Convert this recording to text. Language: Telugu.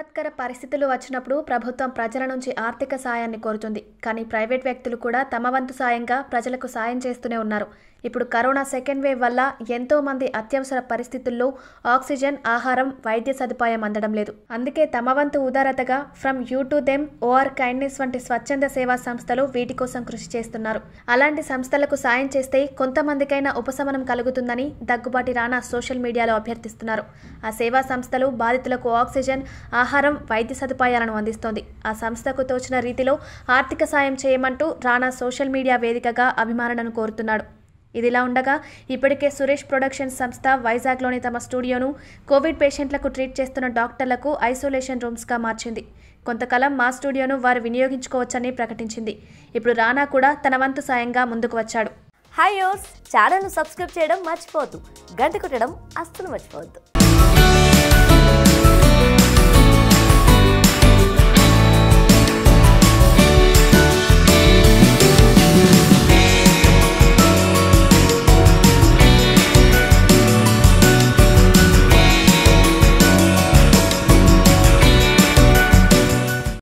విపత్కర పరిస్థితులు వచ్చినప్పుడు ప్రభుత్వం ప్రజల నుంచి ఆర్థిక సాయాన్ని కోరుతుంది. కానీ ప్రైవేట్ వ్యక్తులు కూడా తమ వంతు సాయంగా ప్రజలకు సాయం చేస్తూనే ఉన్నారు. ఇప్పుడు కరోనా సెకండ్ వేవ్ వల్ల ఎంతో మంది అత్యవసర పరిస్థితుల్లో ఆక్సిజన్ ఆహారం వైద్య సదుపాయం అందడం లేదు. అందుకే తమ వంతు ఉదారతగా from you to them OR kindness వంటి స్వచ్ఛంద సేవా సంస్థలు వీటి కోసం కృషి చేస్తున్నారు. అలాంటి సంస్థలకు సాయం చేస్తే కొంతమందికైనా ఉపశమనం కలుగుతుందని దగ్గుబాటి రానా సోషల్ మీడియాలో అభ్యర్థిస్తున్నారు. ఆ సేవా సంస్థలు బాధితులకు ఆక్సిజన్ ఆహారం వైద్య సదుపాయాలను అందిస్తోంది. ఆ సంస్థకు తోచిన రీతిలో ఆర్థిక సాయం చేయమంటూ రానా సోషల్ మీడియా వేదికగా అభిమానులను కోరుతున్నాడు. ఇదిలా ఉండగా ఇప్పటికే సురేష్ ప్రొడక్షన్స్ సంస్థ వైజాగ్లోని తమ స్టూడియోను కోవిడ్ పేషెంట్లకు ట్రీట్ చేస్తున్న డాక్టర్లకు ఐసోలేషన్ రూమ్స్గా మార్చింది. కొంతకాలం మా స్టూడియోను వారు వినియోగించుకోవచ్చని ప్రకటించింది. ఇప్పుడు రానా కూడా తన వంతు సాయంగా ముందుకు వచ్చాడు. హాయ్ యోస్! ఛానల్ను సబ్స్క్రైబ్ చేయడం మర్చిపోవద్దు. గంట కొట్టడం అస్సలు మర్చిపోవద్దు.